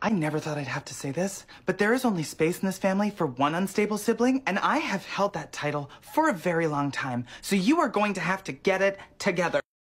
I never thought I'd have to say this, but there is only space in this family for one unstable sibling, and I have held that title for a very long time. So you are going to have to get it together.